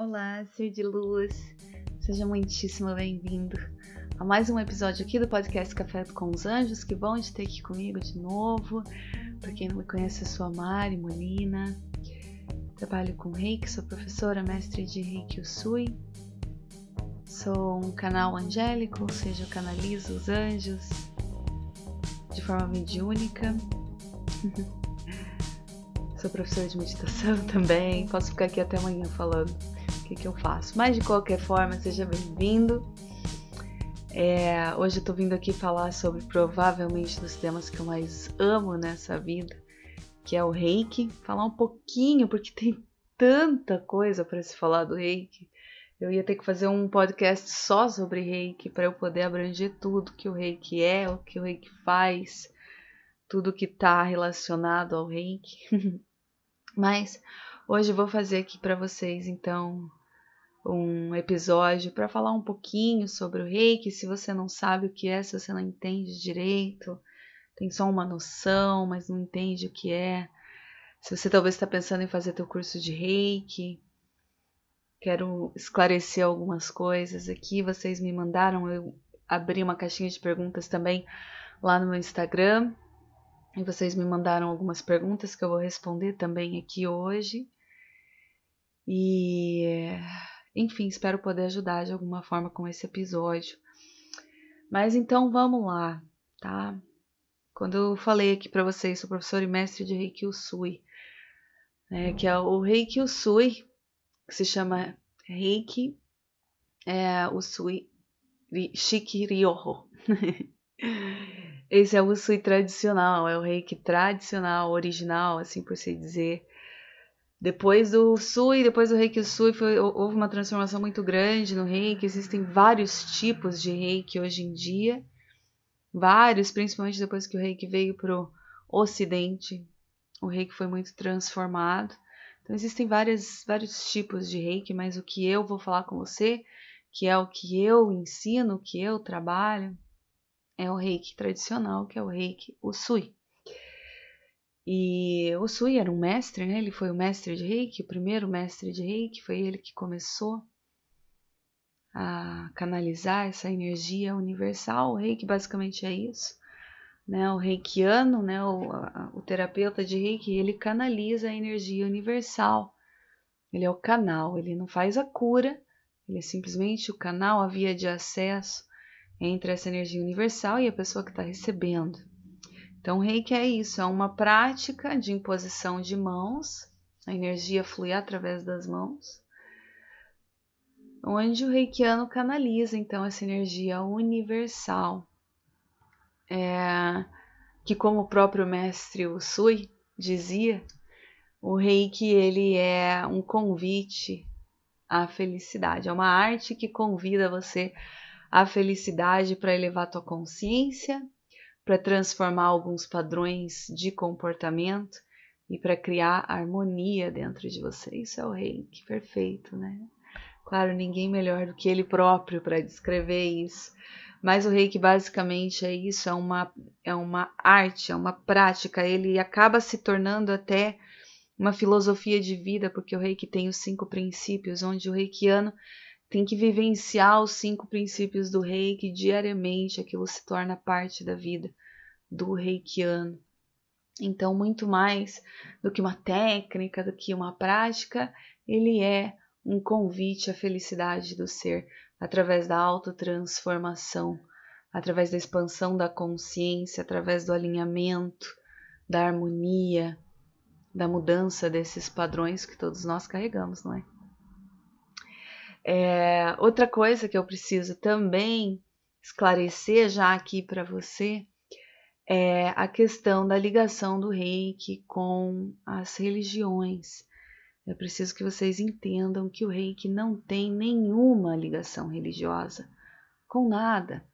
Olá, ser de luz, seja muitíssimo bem-vindo a mais um episódio aqui do podcast Café com os Anjos. Que bom de ter aqui comigo de novo. Para quem não me conhece, eu sou a Mari Molina, trabalho com Reiki, sou professora, mestre de Reiki Usui. Sou um canal angélico, ou seja, eu canalizo os anjos de forma mediúnica. sou professora de meditação também, posso ficar aqui até amanhã falando que, que eu faço. Mas de qualquer forma, seja bem-vindo. É, hoje eu tô vindo aqui falar sobre provavelmente dos temas que eu mais amo nessa vida, que é o reiki. Falar um pouquinho, porque tem tanta coisa para se falar do reiki. Eu ia ter que fazer um podcast só sobre reiki para eu poder abranger tudo que o reiki é, o que o reiki faz, tudo que está relacionado ao reiki. Mas hoje eu vou fazer aqui para vocês então um episódio para falar um pouquinho sobre o reiki. Se você não sabe o que é, se você não entende direito, tem só uma noção, mas não entende o que é. Se você talvez está pensando em fazer teu curso de reiki, quero esclarecer algumas coisas aqui. Vocês me mandaram, eu abri uma caixinha de perguntas também lá no meu Instagram. E vocês me mandaram algumas perguntas que eu vou responder também aqui hoje. E enfim, espero poder ajudar de alguma forma com esse episódio. Mas então vamos lá, tá? Quando eu falei aqui para vocês, sou professor e mestre de Reiki Usui, né, que é o Reiki Usui, que se chama Reiki é, Usui Shikiryoho. Esse é o Usui tradicional, é o Reiki tradicional, original, assim por se dizer. Depois do Sui, depois do Reiki Sui, foi, houve uma transformação muito grande no Reiki. Existem vários tipos de Reiki hoje em dia. Vários, principalmente depois que o Reiki veio para o Ocidente. O Reiki foi muito transformado. Então, existem várias, vários tipos de Reiki, mas o que eu vou falar com você, que é o que eu ensino, o que eu trabalho, é o Reiki tradicional, que é o Reiki Usui. E o Sui era um mestre, né? Ele foi o mestre de Reiki, o primeiro mestre de Reiki, foi ele que começou a canalizar essa energia universal. O Reiki basicamente é isso, né? O Reikiano, né? O, a, o terapeuta de Reiki, ele canaliza a energia universal. Ele é o canal, ele não faz a cura, ele é simplesmente o canal, a via de acesso entre essa energia universal e a pessoa que está recebendo. Então, reiki é isso, é uma prática de imposição de mãos, a energia flui através das mãos, onde o reikiano canaliza então essa energia universal, é, que como o próprio mestre Usui dizia, o reiki ele é um convite à felicidade, é uma arte que convida você à felicidade para elevar tua consciência para transformar alguns padrões de comportamento e para criar harmonia dentro de você. Isso é o reiki perfeito, né? Claro, ninguém melhor do que ele próprio para descrever isso. Mas o reiki basicamente é isso, é uma, é uma arte, é uma prática. Ele acaba se tornando até uma filosofia de vida, porque o reiki tem os cinco princípios, onde o reikiano tem que vivenciar os cinco princípios do reiki diariamente, aquilo se torna parte da vida do reikiano. Então, muito mais do que uma técnica, do que uma prática, ele é um convite à felicidade do ser através da autotransformação, através da expansão da consciência, através do alinhamento, da harmonia, da mudança desses padrões que todos nós carregamos, não é? é outra coisa que eu preciso também esclarecer já aqui para você é a questão da ligação do reiki com as religiões. É preciso que vocês entendam que o reiki não tem nenhuma ligação religiosa com nada.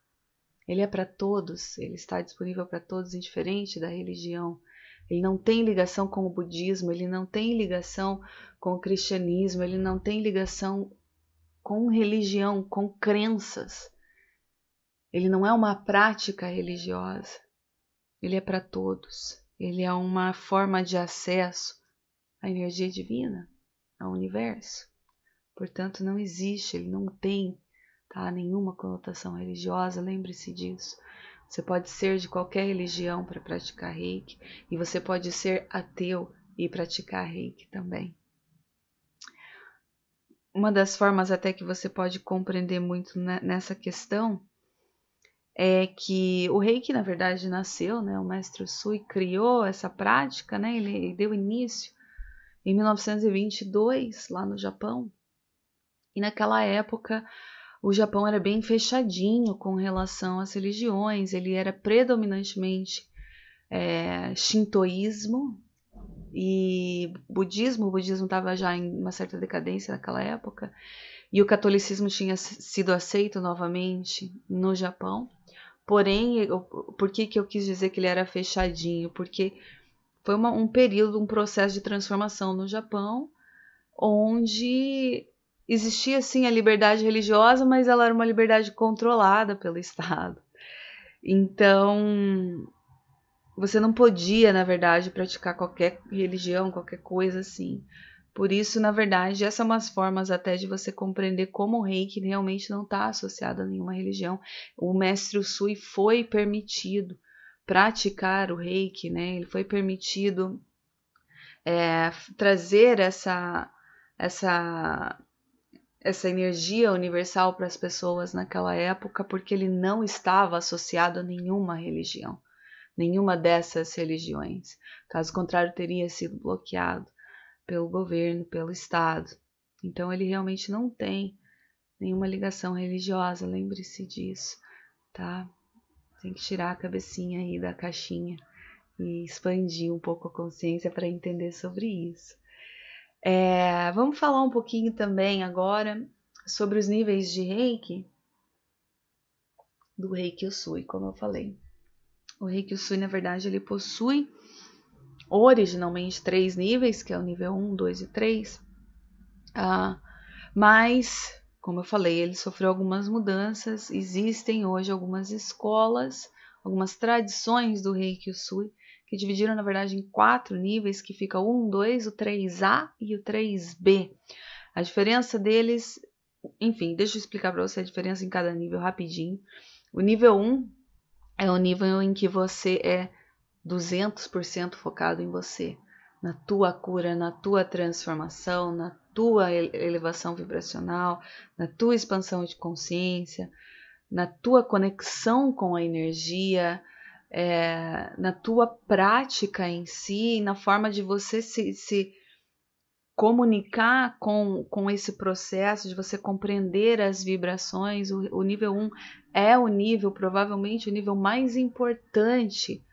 Ele é para todos, ele está disponível para todos, indiferente da religião. Ele não tem ligação com o budismo, ele não tem ligação com o cristianismo, ele não tem ligação com religião, com crenças. Ele não é uma prática religiosa. Ele é para todos. Ele é uma forma de acesso à energia divina, ao universo. Portanto, não existe, ele não tem tá, nenhuma conotação religiosa, lembre-se disso. Você pode ser de qualquer religião para praticar reiki e você pode ser ateu e praticar reiki também. Uma das formas até que você pode compreender muito nessa questão é que o reiki, na verdade, nasceu, né? O mestre Sui criou essa prática, né? Ele deu início em 1922 lá no Japão. E naquela época o Japão era bem fechadinho com relação às religiões, ele era predominantemente é, shintoísmo e budismo. O budismo estava já em uma certa decadência naquela época e o catolicismo tinha sido aceito novamente no Japão. Porém, eu, por que, que eu quis dizer que ele era fechadinho? Porque foi uma, um período, um processo de transformação no Japão, onde existia sim a liberdade religiosa, mas ela era uma liberdade controlada pelo Estado. Então, você não podia, na verdade, praticar qualquer religião, qualquer coisa assim. Por isso, na verdade, essas são umas formas até de você compreender como o reiki realmente não está associado a nenhuma religião. O mestre Usui foi permitido praticar o reiki, né? Ele foi permitido é, trazer essa, essa essa energia universal para as pessoas naquela época, porque ele não estava associado a nenhuma religião, nenhuma dessas religiões. Caso contrário, teria sido bloqueado pelo governo, pelo Estado. Então, ele realmente não tem nenhuma ligação religiosa, lembre-se disso, tá? Tem que tirar a cabecinha aí da caixinha e expandir um pouco a consciência para entender sobre isso. É, vamos falar um pouquinho também agora sobre os níveis de reiki do reiki Usui, como eu falei. O reiki Usui, na verdade, ele possui originalmente três níveis, que é o nível 1, 2 e 3. Ah, mas, como eu falei, ele sofreu algumas mudanças. Existem hoje algumas escolas, algumas tradições do reiki Usui que dividiram, na verdade, em quatro níveis, que fica o 1, 2, o 3A e o 3B. A diferença deles, enfim, deixa eu explicar para você a diferença em cada nível rapidinho. O nível 1 é o nível em que você é 200% focado em você, na tua cura, na tua transformação, na tua elevação vibracional, na tua expansão de consciência, na tua conexão com a energia, é, na tua prática em si, na forma de você se, se comunicar com, com esse processo, de você compreender as vibrações. O, o nível 1 é o nível, provavelmente, o nível mais importante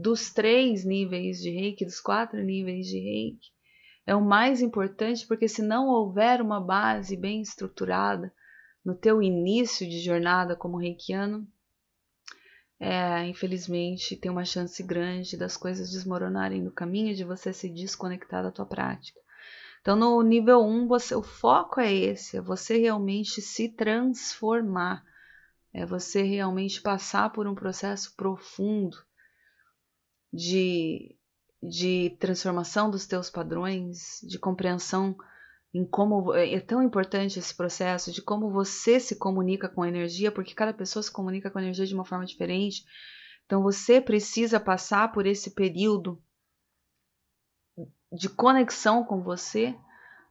dos três níveis de reiki, dos quatro níveis de reiki. É o mais importante porque se não houver uma base bem estruturada no teu início de jornada como reikiano, é, infelizmente tem uma chance grande das coisas desmoronarem no caminho de você se desconectar da tua prática. Então, no nível 1, você, o foco é esse, é você realmente se transformar, é você realmente passar por um processo profundo de, de transformação dos teus padrões, de compreensão em como é, é tão importante esse processo de como você se comunica com a energia, porque cada pessoa se comunica com a energia de uma forma diferente. Então você precisa passar por esse período de conexão com você,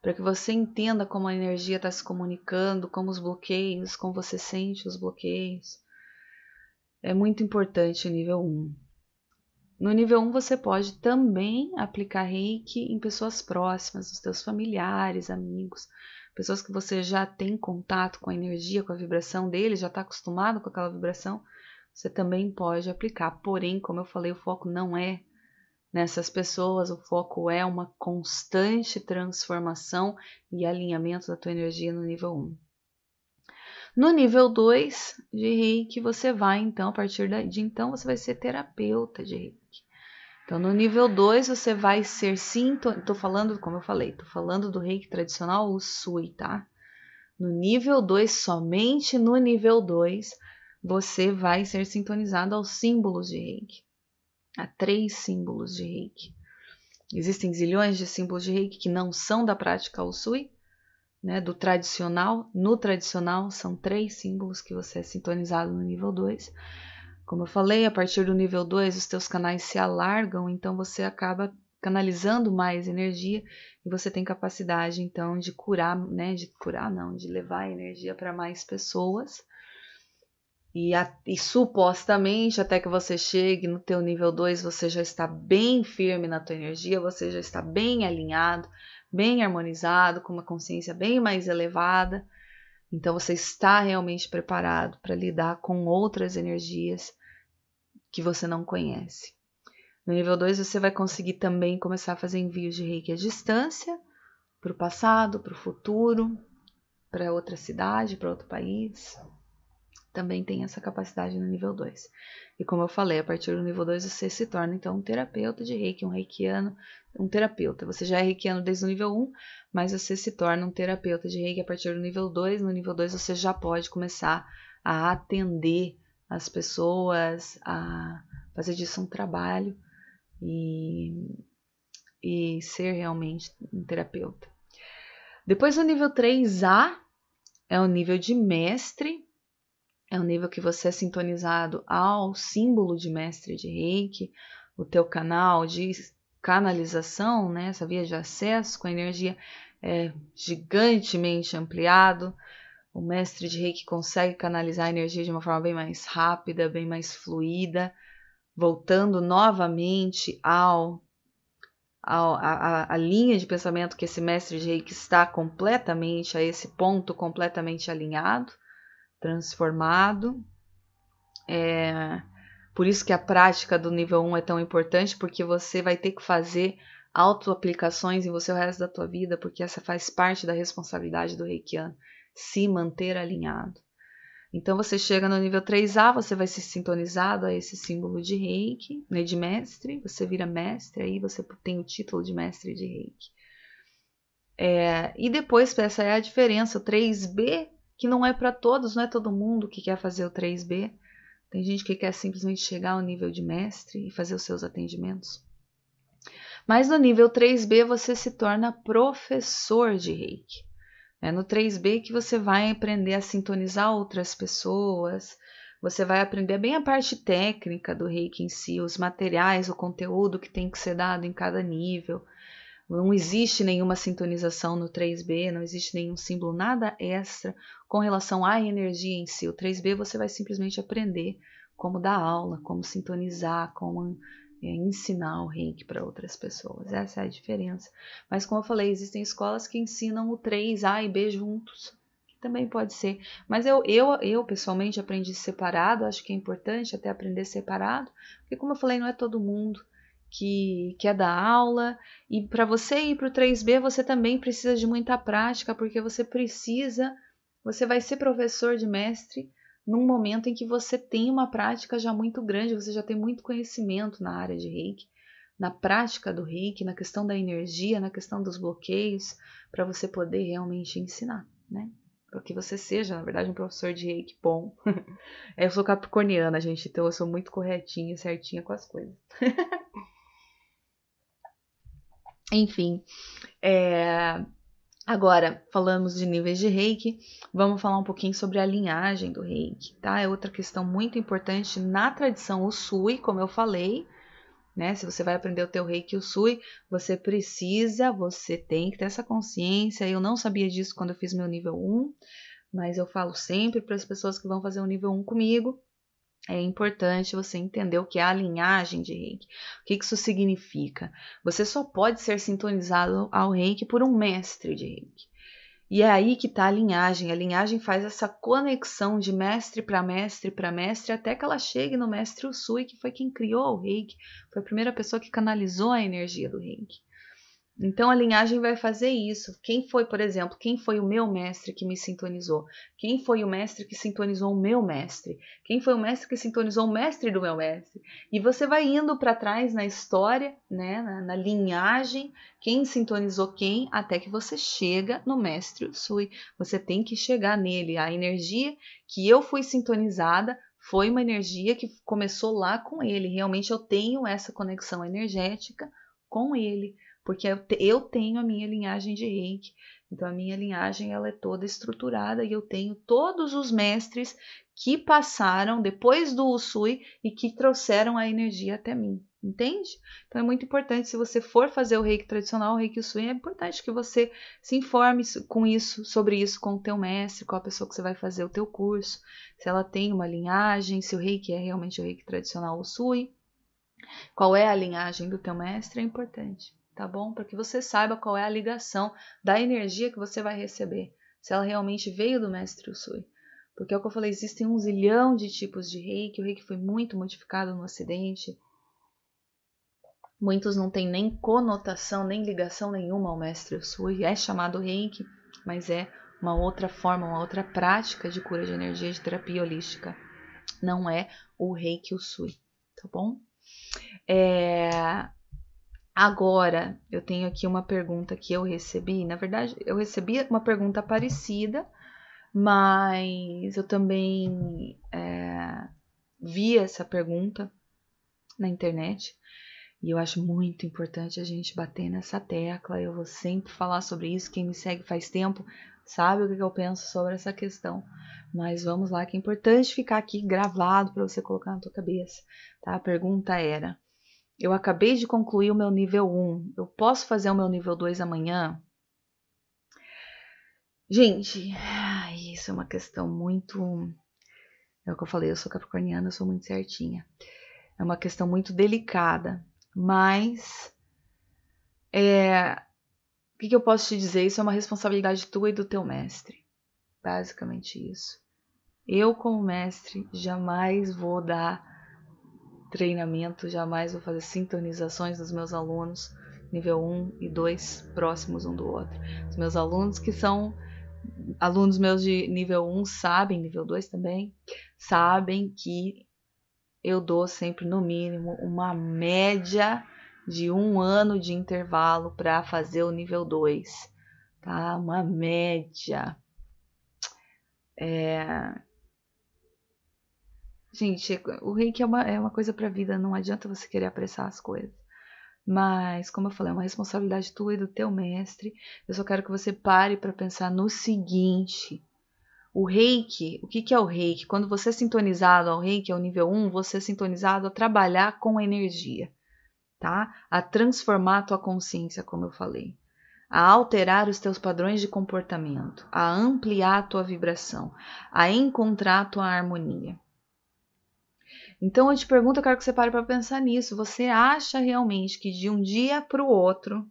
para que você entenda como a energia está se comunicando, como os bloqueios, como você sente os bloqueios. É muito importante o nível 1. No nível 1 você pode também aplicar reiki em pessoas próximas, os teus familiares, amigos, pessoas que você já tem contato com a energia, com a vibração deles, já está acostumado com aquela vibração, você também pode aplicar. Porém, como eu falei, o foco não é nessas pessoas, o foco é uma constante transformação e alinhamento da tua energia no nível 1. No nível 2 de reiki, você vai então, a partir de então, você vai ser terapeuta de reiki. Então, no nível 2, você vai ser sinto... Tô falando, como eu falei, tô falando do reiki tradicional, o Sui, tá? No nível 2, somente no nível 2, você vai ser sintonizado aos símbolos de reiki. Há três símbolos de reiki. Existem zilhões de símbolos de reiki que não são da prática Usui, né, do tradicional. No tradicional, são três símbolos que você é sintonizado no nível 2. Como eu falei, a partir do nível 2, os teus canais se alargam, então você acaba canalizando mais energia e você tem capacidade, então, de curar, né, de curar não, de levar a energia para mais pessoas. E, a, e, supostamente, até que você chegue no teu nível 2, você já está bem firme na tua energia, você já está bem alinhado, bem harmonizado, com uma consciência bem mais elevada. Então você está realmente preparado para lidar com outras energias que você não conhece. No nível 2 você vai conseguir também começar a fazer envios de reiki à distância, para o passado, para o futuro, para outra cidade, para outro país. Também tem essa capacidade no nível 2. E como eu falei, a partir do nível 2 você se torna então um terapeuta de reiki, um reikiano, um terapeuta. Você já é reikiano desde o nível 1, mas você se torna um terapeuta de reiki a partir do nível 2. No nível 2 você já pode começar a atender as pessoas, a fazer disso um trabalho e, e ser realmente um terapeuta. Depois o nível 3A é o nível de mestre, é o nível que você é sintonizado ao símbolo de mestre de reiki, o teu canal de canalização, né, essa via de acesso com a energia é gigantemente ampliado. O mestre de reiki consegue canalizar a energia de uma forma bem mais rápida, bem mais fluida, voltando novamente ao, ao a, a, linha de pensamento que esse mestre de reiki está completamente a esse ponto completamente alinhado transformado. É, por isso que a prática do nível 1 é tão importante, porque você vai ter que fazer auto-aplicações em você o resto da tua vida, porque essa faz parte da responsabilidade do reikiano, se manter alinhado. Então você chega no nível 3A, você vai ser sintonizado a esse símbolo de reiki, né, de mestre, você vira mestre, aí você tem o título de mestre de reiki. É, e depois, essa é a diferença, o 3B que não é para todos, não é todo mundo que quer fazer o 3B. Tem gente que quer simplesmente chegar ao nível de mestre e fazer os seus atendimentos. Mas no nível 3B você se torna professor de reiki. É no 3B que você vai aprender a sintonizar outras pessoas, você vai aprender bem a parte técnica do reiki em si, os materiais, o conteúdo que tem que ser dado em cada nível. Não existe nenhuma sintonização no 3B, não existe nenhum símbolo, nada extra com relação à energia em si. O 3B você vai simplesmente aprender como dar aula, como sintonizar, como é, ensinar o reiki para outras pessoas. Essa é a diferença. Mas, como eu falei, existem escolas que ensinam o 3A e B juntos. Que também pode ser. Mas eu, eu, eu, pessoalmente, aprendi separado. Acho que é importante até aprender separado. Porque, como eu falei, não é todo mundo que quer dar aula. E para você ir para o 3B, você também precisa de muita prática, porque você precisa, você vai ser professor de mestre num momento em que você tem uma prática já muito grande, você já tem muito conhecimento na área de reiki, na prática do reiki, na questão da energia, na questão dos bloqueios, para você poder realmente ensinar, né? Para que você seja, na verdade, um professor de reiki bom. eu sou capricorniana, gente, então eu sou muito corretinha, certinha com as coisas. Enfim, é... agora falamos de níveis de reiki, vamos falar um pouquinho sobre a linhagem do reiki, tá? É outra questão muito importante na tradição Usui, como eu falei, né? Se você vai aprender o teu reiki Usui, você precisa, você tem que ter essa consciência. Eu não sabia disso quando eu fiz meu nível 1, mas eu falo sempre para as pessoas que vão fazer o nível 1 comigo é importante você entender o que é a linhagem de reiki. O que isso significa? Você só pode ser sintonizado ao reiki por um mestre de reiki. E é aí que está a linhagem. A linhagem faz essa conexão de mestre para mestre para mestre até que ela chegue no mestre Usui, que foi quem criou o reiki, foi a primeira pessoa que canalizou a energia do reiki. Então a linhagem vai fazer isso. Quem foi, por exemplo, quem foi o meu mestre que me sintonizou? Quem foi o mestre que sintonizou o meu mestre? Quem foi o mestre que sintonizou o mestre do meu mestre? E você vai indo para trás na história, né, na, na, linhagem, quem sintonizou quem, até que você chega no mestre Sui. Você tem que chegar nele. A energia que eu fui sintonizada foi uma energia que começou lá com ele. Realmente eu tenho essa conexão energética com ele porque eu tenho a minha linhagem de reiki Então a minha linhagem ela é toda estruturada e eu tenho todos os mestres que passaram depois do Usui e que trouxeram a energia até mim. Entende? Então é muito importante, se você for fazer o reiki tradicional, o reiki Usui, é importante que você se informe com isso, sobre isso com o teu mestre, com a pessoa que você vai fazer o teu curso, se ela tem uma linhagem, se o reiki é realmente o reiki tradicional Usui, qual é a linhagem do teu mestre, é importante, tá bom? Para que você saiba qual é a ligação da energia que você vai receber, se ela realmente veio do mestre Usui. Porque é o que eu falei, existem um zilhão de tipos de reiki, o reiki foi muito modificado no ocidente, Muitos não têm nem conotação, nem ligação nenhuma ao mestre Usui. É chamado reiki, mas é uma outra forma, uma outra prática de cura de energia, de terapia holística. Não é o reiki Usui, tá bom? É... Agora, eu tenho aqui uma pergunta que eu recebi. Na verdade, eu recebi uma pergunta parecida, mas eu também é, vi essa pergunta na internet e eu acho muito importante a gente bater nessa tecla. Eu vou sempre falar sobre isso. Quem me segue faz tempo sabe o que eu penso sobre essa questão. Mas vamos lá, que é importante ficar aqui gravado para você colocar na tua cabeça. Tá? A pergunta era: Eu acabei de concluir o meu nível 1. Eu posso fazer o meu nível 2 amanhã? Gente, isso é uma questão muito. É o que eu falei, eu sou capricorniana, eu sou muito certinha. É uma questão muito delicada mas é, o que, que eu posso te dizer? Isso é uma responsabilidade tua e do teu mestre. Basicamente isso. Eu, como mestre, jamais vou dar treinamento, jamais vou fazer sintonizações dos meus alunos, nível 1 e 2, próximos um do outro. Os meus alunos que são alunos meus de nível 1 sabem, nível 2 também, sabem que eu dou sempre no mínimo uma média de um ano de intervalo para fazer o nível 2, tá? Uma média. É... Gente, o reiki é uma, é uma coisa para a vida, não adianta você querer apressar as coisas. Mas, como eu falei, é uma responsabilidade tua e do teu mestre. Eu só quero que você pare para pensar no seguinte: o reiki, o que, que é o reiki? Quando você é sintonizado ao reiki, ao nível 1, você é sintonizado a trabalhar com energia, tá? A transformar a tua consciência, como eu falei. A alterar os teus padrões de comportamento, a ampliar a tua vibração, a encontrar a tua harmonia. Então eu te pergunto, eu quero que você pare para pensar nisso. Você acha realmente que de um dia para o outro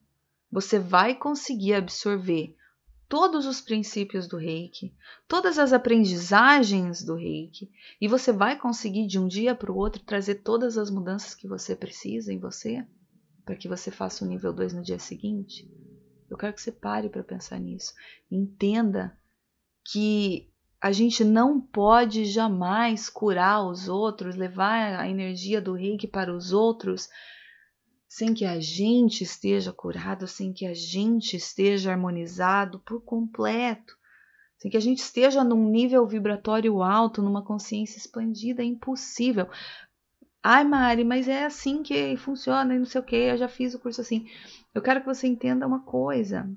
você vai conseguir absorver todos os princípios do reiki, todas as aprendizagens do reiki, e você vai conseguir de um dia para o outro trazer todas as mudanças que você precisa em você, para que você faça o nível 2 no dia seguinte? Eu quero que você pare para pensar nisso. Entenda que a gente não pode jamais curar os outros, levar a energia do reiki para os outros sem que a gente esteja curado, sem que a gente esteja harmonizado por completo, sem que a gente esteja num nível vibratório alto, numa consciência expandida, é impossível. Ai, Mari, mas é assim que funciona e não sei o que, eu já fiz o curso assim. Eu quero que você entenda uma coisa.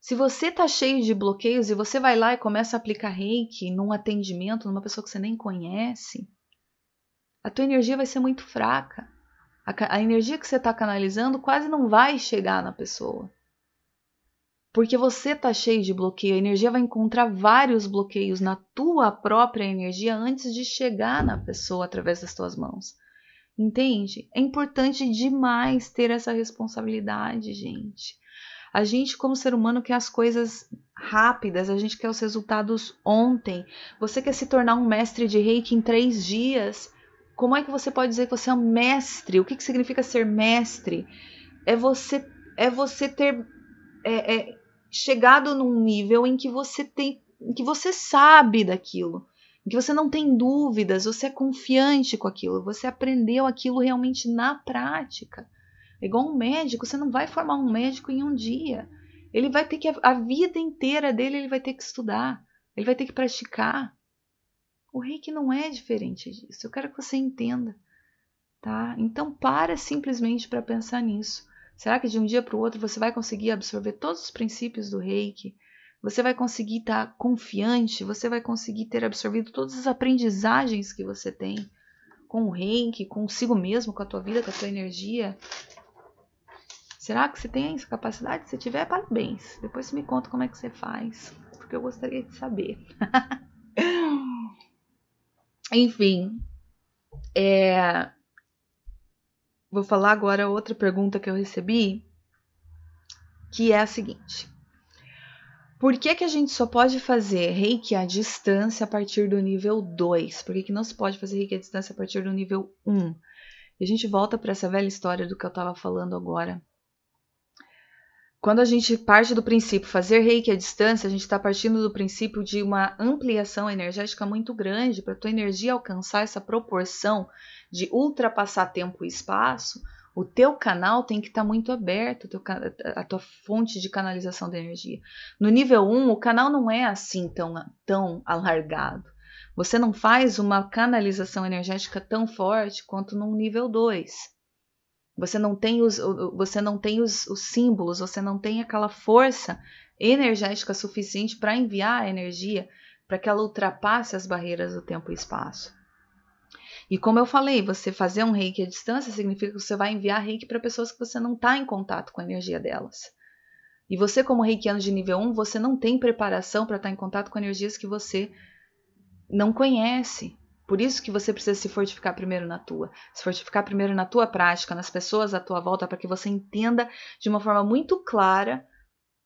Se você tá cheio de bloqueios e você vai lá e começa a aplicar reiki num atendimento, numa pessoa que você nem conhece, a tua energia vai ser muito fraca a, a energia que você está canalizando quase não vai chegar na pessoa. Porque você está cheio de bloqueio, a energia vai encontrar vários bloqueios na tua própria energia antes de chegar na pessoa através das tuas mãos. Entende? É importante demais ter essa responsabilidade, gente. A gente, como ser humano, quer as coisas rápidas, a gente quer os resultados ontem. Você quer se tornar um mestre de reiki em três dias. Como é que você pode dizer que você é um mestre? O que, que significa ser mestre? É você, é você ter é, é, chegado num nível em que você tem, em que você sabe daquilo, em que você não tem dúvidas, você é confiante com aquilo, você aprendeu aquilo realmente na prática. É igual um médico, você não vai formar um médico em um dia. Ele vai ter que a vida inteira dele ele vai ter que estudar, ele vai ter que praticar. O reiki não é diferente disso. Eu quero que você entenda, tá? Então para simplesmente para pensar nisso. Será que de um dia para o outro você vai conseguir absorver todos os princípios do reiki? Você vai conseguir estar tá confiante? Você vai conseguir ter absorvido todas as aprendizagens que você tem com o reiki, consigo mesmo, com a tua vida, com a tua energia? Será que você tem essa capacidade? Se tiver, parabéns. Depois você me conta como é que você faz, porque eu gostaria de saber. Enfim, é, Vou falar agora outra pergunta que eu recebi, que é a seguinte: Por que, que a gente só pode fazer reiki à distância a partir do nível 2? Por que, que não se pode fazer reiki à distância a partir do nível 1? E a gente volta para essa velha história do que eu estava falando agora. Quando a gente parte do princípio fazer reiki à distância, a gente está partindo do princípio de uma ampliação energética muito grande para a tua energia alcançar essa proporção de ultrapassar tempo e espaço, o teu canal tem que estar tá muito aberto, a tua fonte de canalização de energia. No nível 1, o canal não é assim tão, tão alargado. Você não faz uma canalização energética tão forte quanto no nível 2. Você não tem os, você não tem os, os símbolos, você não tem aquela força energética suficiente para enviar a energia para que ela ultrapasse as barreiras do tempo e espaço. E como eu falei, você fazer um reiki à distância significa que você vai enviar reiki para pessoas que você não está em contato com a energia delas. E você, como reikiano de nível 1, você não tem preparação para estar tá em contato com energias que você não conhece. Por isso que você precisa se fortificar primeiro na tua. Se fortificar primeiro na tua prática, nas pessoas à tua volta, para que você entenda de uma forma muito clara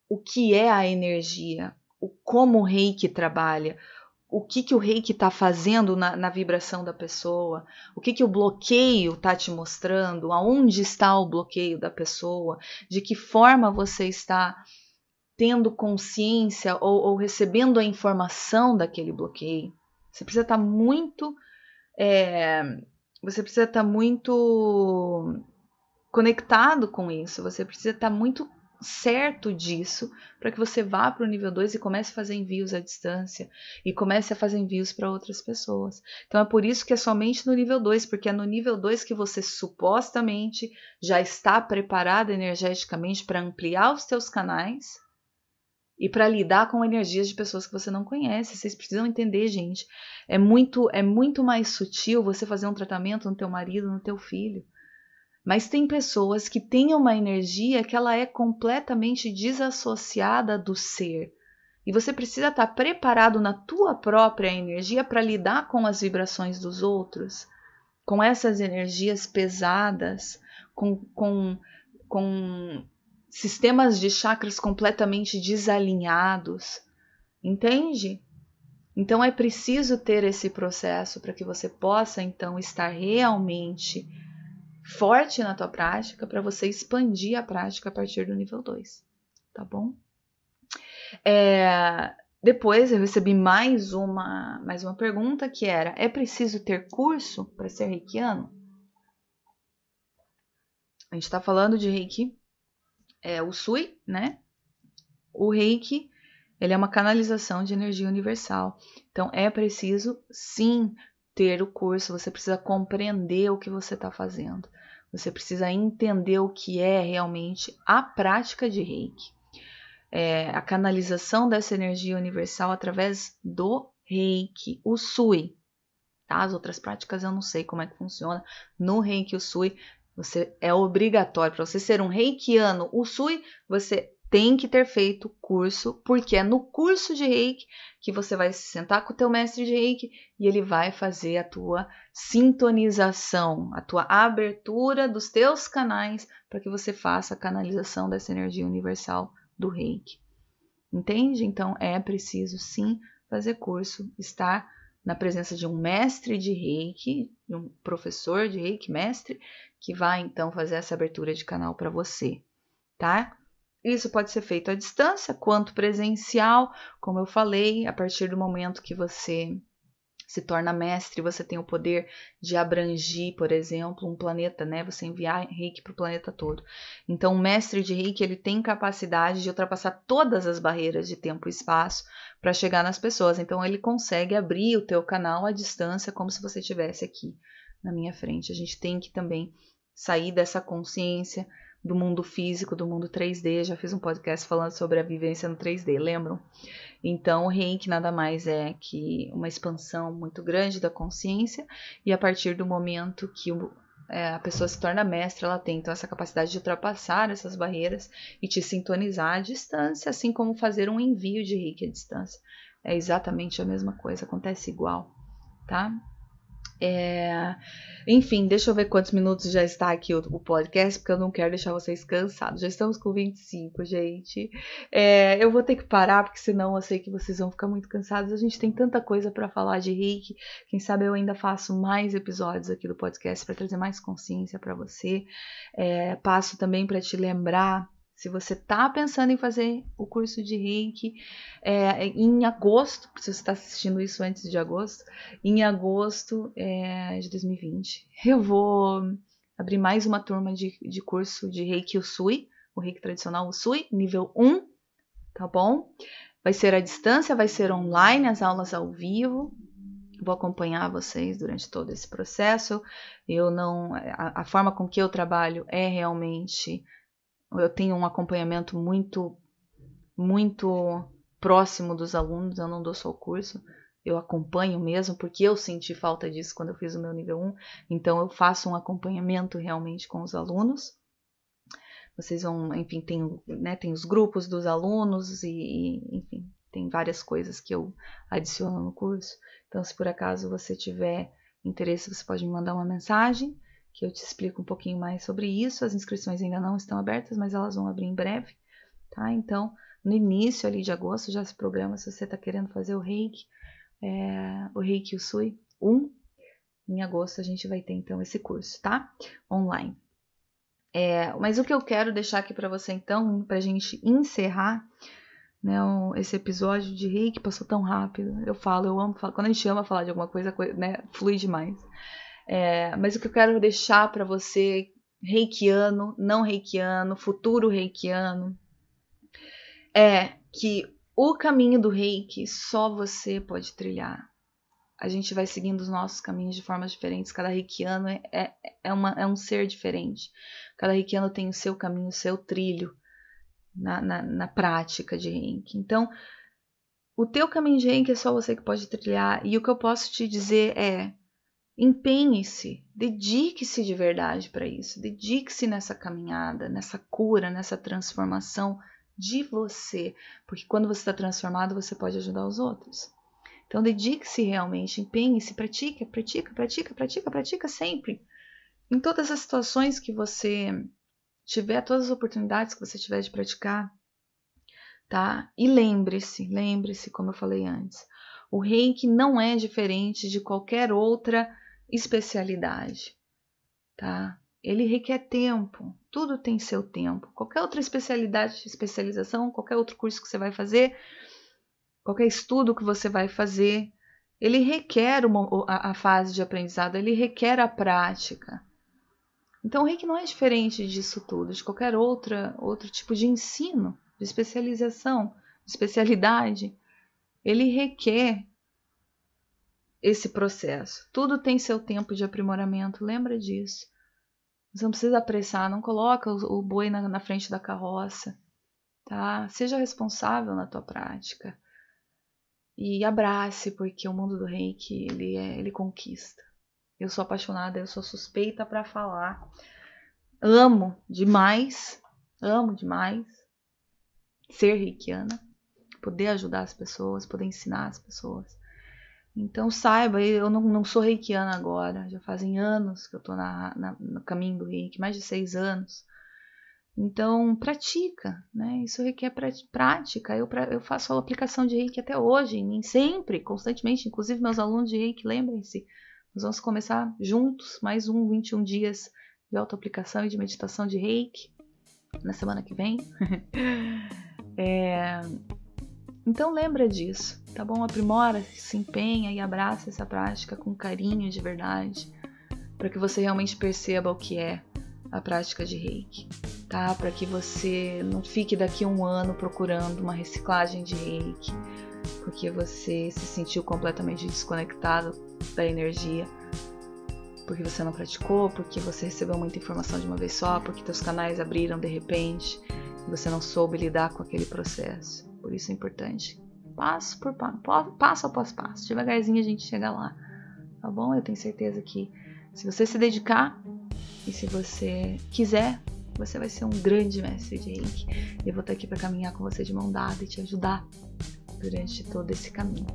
o que é a energia, o como o reiki trabalha, o que, que o reiki está fazendo na, na, vibração da pessoa, o que, que o bloqueio está te mostrando, aonde está o bloqueio da pessoa, de que forma você está tendo consciência ou, ou recebendo a informação daquele bloqueio. Você precisa estar tá muito. É, você precisa estar tá muito conectado com isso, você precisa estar tá muito certo disso para que você vá para o nível 2 e comece a fazer envios à distância e comece a fazer envios para outras pessoas. Então é por isso que é somente no nível 2, porque é no nível 2 que você supostamente já está preparado energeticamente para ampliar os teus canais e para lidar com energias de pessoas que você não conhece. Vocês precisam entender, gente. É muito é muito mais sutil você fazer um tratamento no teu marido, no teu filho mas tem pessoas que têm uma energia que ela é completamente desassociada do ser. E você precisa estar preparado na tua própria energia para lidar com as vibrações dos outros, com essas energias pesadas, com, com, com sistemas de chakras completamente desalinhados. Entende? Então é preciso ter esse processo para que você possa então estar realmente forte na tua prática para você expandir a prática a partir do nível 2, tá bom? É, depois eu recebi mais uma, mais uma pergunta que era: é preciso ter curso para ser reikiano? A gente está falando de reiki, é o Sui, né? O reiki, ele é uma canalização de energia universal. Então é preciso sim ter o curso, você precisa compreender o que você está fazendo. Você precisa entender o que é realmente a prática de reiki. É, a canalização dessa energia universal através do reiki, o sui. Tá? As outras práticas eu não sei como é que funciona. No reiki, o sui, você é obrigatório para você ser um reikiano, o sui, você tem que ter feito curso, porque é no curso de Reiki que você vai se sentar com o teu mestre de Reiki e ele vai fazer a tua sintonização, a tua abertura dos teus canais para que você faça a canalização dessa energia universal do Reiki. Entende? Então é preciso sim fazer curso, estar na presença de um mestre de Reiki, de um professor de Reiki, mestre, que vai então fazer essa abertura de canal para você, tá? Isso pode ser feito à distância, quanto presencial, como eu falei, a partir do momento que você se torna mestre, você tem o poder de abranger, por exemplo, um planeta, né? Você enviar reiki para o planeta todo. Então, o mestre de reiki ele tem capacidade de ultrapassar todas as barreiras de tempo e espaço para chegar nas pessoas. Então, ele consegue abrir o teu canal à distância, como se você estivesse aqui na minha frente. A gente tem que também sair dessa consciência do mundo físico, do mundo 3D. Já fiz um podcast falando sobre a vivência no 3D, lembram? Então, o reiki nada mais é que uma expansão muito grande da consciência, e a partir do momento que o, é, a pessoa se torna mestra, ela tem então essa capacidade de ultrapassar essas barreiras e te sintonizar à distância, assim como fazer um envio de reiki à distância. É exatamente a mesma coisa, acontece igual, tá? É... Enfim, deixa eu ver quantos minutos já está aqui o, o, podcast, porque eu não quero deixar vocês cansados. Já estamos com 25, gente. É, eu vou ter que parar, porque senão eu sei que vocês vão ficar muito cansados. A gente tem tanta coisa para falar de reiki. Quem sabe eu ainda faço mais episódios aqui do podcast para trazer mais consciência para você. É, passo também para te lembrar se você está pensando em fazer o curso de Reiki é, em agosto, se você está assistindo isso antes de agosto, em agosto é, de 2020, eu vou abrir mais uma turma de, de curso de Reiki Usui, o Reiki tradicional Usui, nível 1, tá bom? Vai ser à distância, vai ser online, as aulas ao vivo. Vou acompanhar vocês durante todo esse processo. Eu não, a, a forma com que eu trabalho é realmente eu tenho um acompanhamento muito, muito próximo dos alunos, eu não dou só o curso, eu acompanho mesmo, porque eu senti falta disso quando eu fiz o meu nível 1, então eu faço um acompanhamento realmente com os alunos. Vocês vão, enfim, tem, né, tem os grupos dos alunos e, enfim, tem várias coisas que eu adiciono no curso. Então, se por acaso você tiver interesse, você pode me mandar uma mensagem que eu te explico um pouquinho mais sobre isso. As inscrições ainda não estão abertas, mas elas vão abrir em breve, tá? Então, no início ali de agosto já se programa se você está querendo fazer o Reiki, é, o Reiki Usui 1. Em agosto a gente vai ter então esse curso, tá? Online. É, mas o que eu quero deixar aqui para você então, para a gente encerrar né, esse episódio de Reiki, passou tão rápido. Eu falo, eu amo, quando a gente ama falar de alguma coisa, né, flui demais. É, mas o que eu quero deixar para você, reikiano, não reikiano, futuro reikiano, é que o caminho do reiki só você pode trilhar. A gente vai seguindo os nossos caminhos de formas diferentes. Cada reikiano é, é, é, uma, é um ser diferente. Cada reikiano tem o seu caminho, o seu trilho na, na, na prática de reiki. Então, o teu caminho de reiki é só você que pode trilhar. E o que eu posso te dizer é Empenhe-se, dedique-se de verdade para isso, dedique-se nessa caminhada, nessa cura, nessa transformação de você, porque quando você está transformado, você pode ajudar os outros. Então, dedique-se realmente, empenhe-se, pratique, pratica, pratica, pratica, pratica sempre. Em todas as situações que você tiver, todas as oportunidades que você tiver de praticar, tá? E lembre-se, lembre-se, como eu falei antes, o reiki não é diferente de qualquer outra especialidade, tá? Ele requer tempo, tudo tem seu tempo. Qualquer outra especialidade, especialização, qualquer outro curso que você vai fazer, qualquer estudo que você vai fazer, ele requer uma, a, a fase de aprendizado, ele requer a prática. Então o reiki não é diferente disso tudo, de qualquer outra, outro tipo de ensino, de especialização, de especialidade. Ele requer esse processo. Tudo tem seu tempo de aprimoramento, lembra disso. Você não precisa apressar, não coloca o, boi na, na, frente da carroça, tá? Seja responsável na tua prática e abrace, porque o mundo do reiki ele é, ele conquista. Eu sou apaixonada, eu sou suspeita para falar. Amo demais, amo demais ser reikiana, poder ajudar as pessoas, poder ensinar as pessoas. Então saiba, eu não, não sou reikiana agora, já fazem anos que eu estou na, na, no caminho do reiki, mais de seis anos. Então pratica, né? Isso requer prática. Eu, eu faço a aplicação de reiki até hoje, em mim, sempre, constantemente. Inclusive meus alunos de reiki, lembrem-se, nós vamos começar juntos mais um 21 dias de autoaplicação e de meditação de reiki na semana que vem. é, então lembra disso, tá bom? Aprimora, se empenha e abraça essa prática com carinho de verdade, para que você realmente perceba o que é a prática de Reiki, tá? Para que você não fique daqui a um ano procurando uma reciclagem de Reiki, porque você se sentiu completamente desconectado da energia. porque você não praticou, porque você recebeu muita informação de uma vez só, porque teus canais abriram de repente e você não soube lidar com aquele processo. Por isso é importante, passo por passo, passo após passo, devagarzinho a gente chega lá, tá bom? Eu tenho certeza que se você se dedicar e se você quiser, você vai ser um grande mestre de reiki. Eu vou estar aqui para caminhar com você de mão dada e te ajudar durante todo esse caminho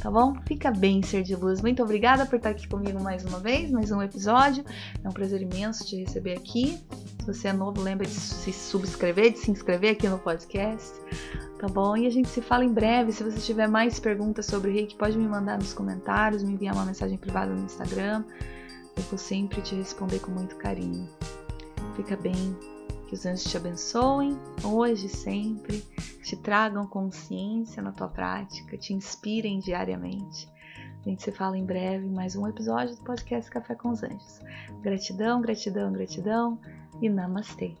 tá bom? Fica bem, ser de luz. Muito obrigada por estar aqui comigo mais uma vez, mais um episódio. É um prazer imenso te receber aqui. Se você é novo, lembra de se subscrever, de se inscrever aqui no podcast, tá bom? E a gente se fala em breve. Se você tiver mais perguntas sobre o Reiki, pode me mandar nos comentários, me enviar uma mensagem privada no Instagram. Eu vou sempre te responder com muito carinho. Fica bem. Que os anjos te abençoem hoje e sempre, te tragam consciência na tua prática, te inspirem diariamente. A gente se fala em breve mais um episódio do podcast Café com os Anjos. Gratidão, gratidão, gratidão e namastê.